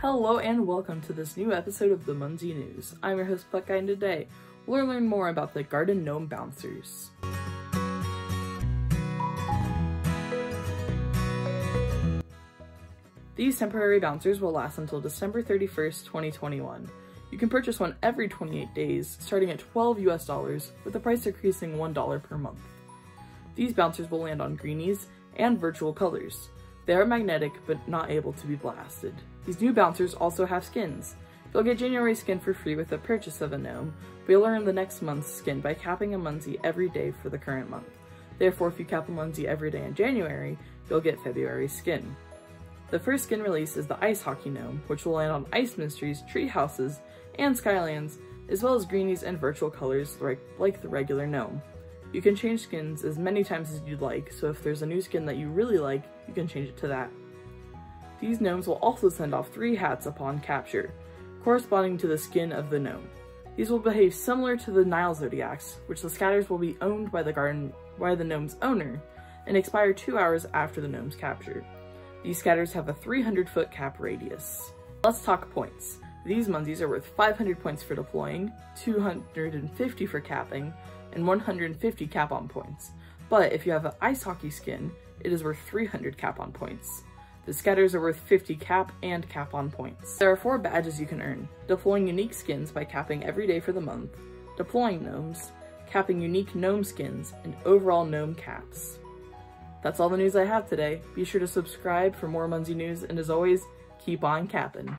Hello and welcome to this new episode of the Munzee News. I'm your host Buckeye and today we'll learn more about the Garden Gnome Bouncers. These temporary bouncers will last until December 31st, 2021. You can purchase one every 28 days, starting at 12 US dollars, with the price decreasing $1 per month. These bouncers will land on greenies and virtual colors. They are magnetic, but not able to be blasted. These new bouncers also have skins. You'll get January skin for free with the purchase of a gnome, but you'll earn the next month's skin by capping a Munzee every day for the current month. Therefore, if you cap a Munzee every day in January, you'll get February's skin. The first skin release is the Ice Hockey Gnome, which will land on Ice Mysteries, Tree Houses, and Skylands, as well as greenies and virtual colors like the regular gnome. You can change skins as many times as you'd like, so if there's a new skin that you really like, you can change it to that. These gnomes will also send off three hats upon capture, corresponding to the skin of the gnome. These will behave similar to the Nile Zodiacs, which the scatters will be owned by the garden by the gnome's owner, and expire two hours after the gnome's capture. These scatters have a 300 foot cap radius. Let's talk points. These Munzees are worth 500 points for deploying, 250 for capping, and 150 cap-on points. But if you have an ice hockey skin, it is worth 300 cap-on points. The scatters are worth 50 cap and cap-on points. There are four badges you can earn. Deploying unique skins by capping every day for the month, deploying gnomes, capping unique gnome skins, and overall gnome caps. That's all the news I have today. Be sure to subscribe for more Munzee news, and as always, keep on capping.